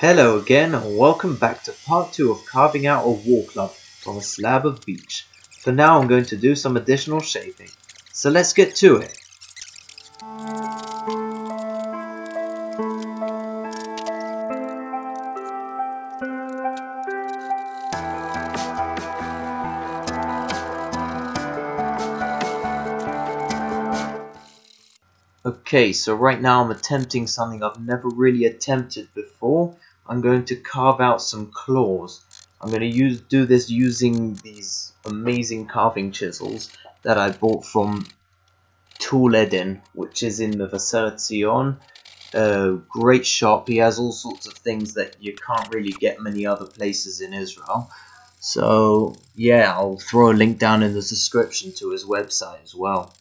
Hello again and welcome back to part 2 of carving out a war club from a slab of beech. For now I'm going to do some additional shaping. So let's get to it. Okay, so right now I'm attempting something I've never really attempted before. I'm going to carve out some claws. I'm going to use do this using these amazing carving chisels that I bought from Tool which is in the vicinity on. Uh, great shop. He has all sorts of things that you can't really get many other places in Israel. So yeah, I'll throw a link down in the description to his website as well.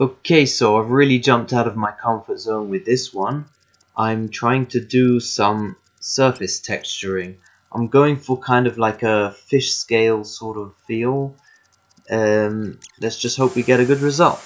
Okay, so I've really jumped out of my comfort zone with this one. I'm trying to do some surface texturing. I'm going for kind of like a fish scale sort of feel. Um, let's just hope we get a good result.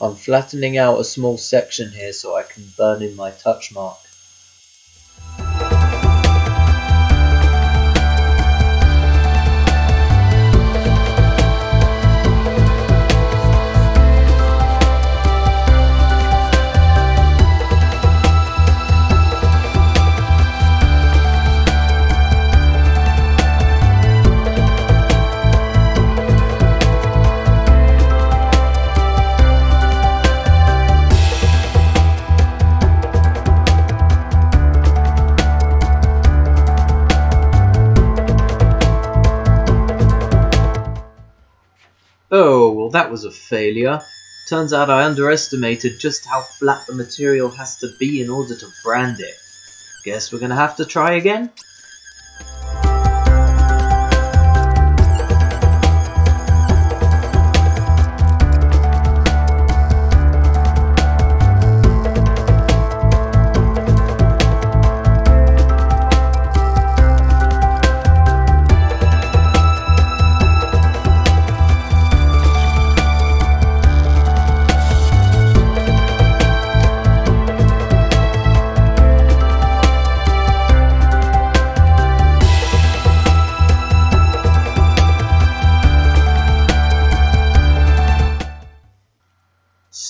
I'm flattening out a small section here so I can burn in my touch mark. That was a failure. Turns out I underestimated just how flat the material has to be in order to brand it. Guess we're gonna have to try again?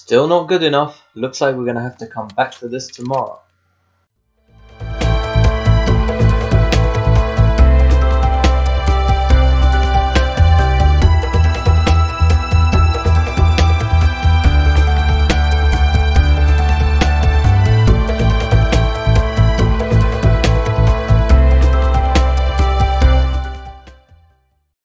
Still not good enough. Looks like we're going to have to come back to this tomorrow.